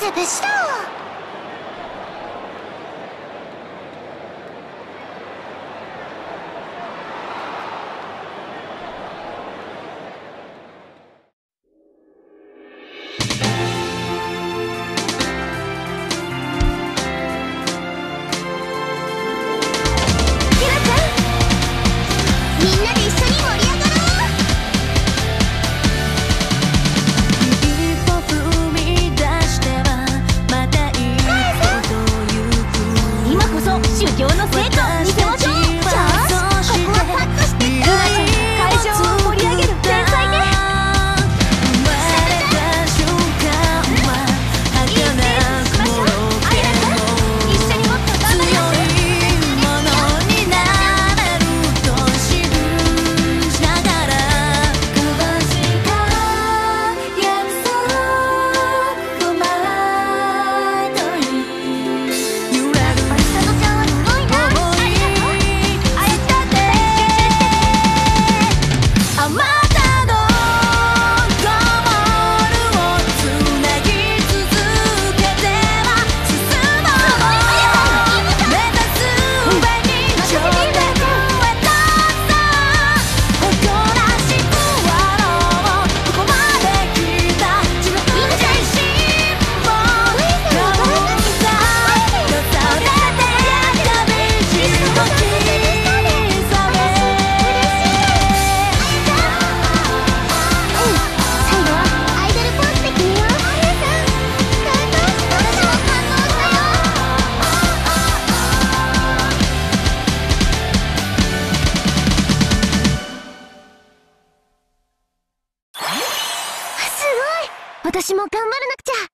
潰した私も頑張らなくちゃ。